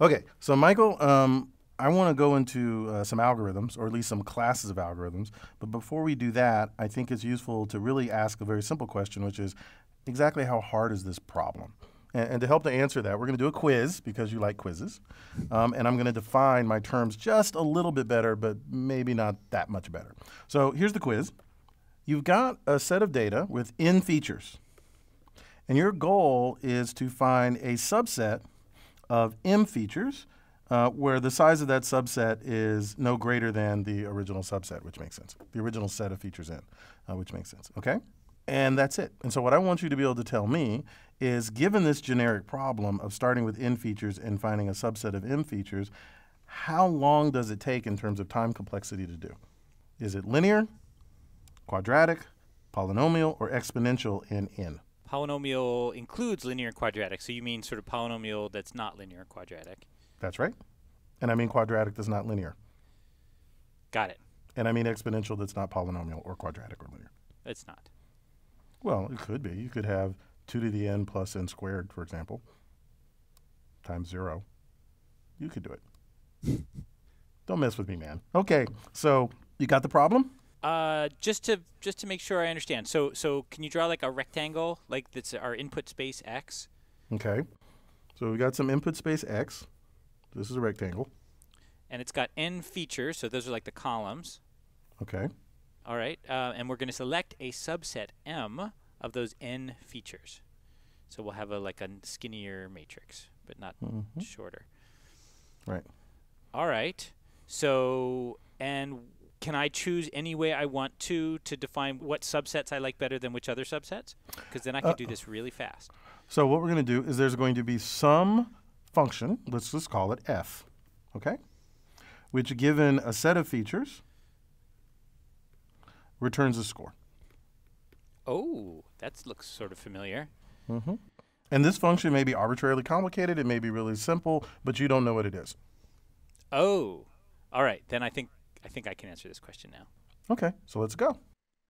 Okay, so Michael, um, I want to go into uh, some algorithms, or at least some classes of algorithms. But before we do that, I think it's useful to really ask a very simple question, which is exactly how hard is this problem? And, and to help to answer that, we're going to do a quiz because you like quizzes. Um, and I'm going to define my terms just a little bit better, but maybe not that much better. So here's the quiz You've got a set of data with n features. And your goal is to find a subset of m features uh, where the size of that subset is no greater than the original subset, which makes sense. The original set of features in, uh, which makes sense. Okay? And that's it. And so what I want you to be able to tell me is given this generic problem of starting with n features and finding a subset of m features, how long does it take in terms of time complexity to do? Is it linear, quadratic, polynomial, or exponential in n? Polynomial includes linear and quadratic, so you mean sort of polynomial that's not linear and quadratic. That's right. And I mean quadratic that's not linear. Got it. And I mean exponential that's not polynomial or quadratic or linear. It's not. Well, it could be. You could have 2 to the n plus n squared, for example, times 0. You could do it. Don't mess with me, man. Okay, so you got the problem? Uh, just to just to make sure I understand. So so can you draw like a rectangle, like that's our input space x? Okay. So we got some input space x. This is a rectangle. And it's got n features, so those are like the columns. Okay. All right, uh, and we're going to select a subset m of those n features. So we'll have a like a skinnier matrix, but not Mhm. shorter. Right. All right. So and can I choose any way I want to to define what subsets I like better than which other subsets? Because then I can Uh, do this really fast. So what we're going to do is there's going to be some function, let's just call it f, okay? Which given a set of features returns a score. Oh, that looks sort of familiar. Mm-hmm. And this function may be arbitrarily complicated, it may be really simple, but you don't know what it is. Oh, all right. Then I think I think I can answer this question now. Okay, so let's go.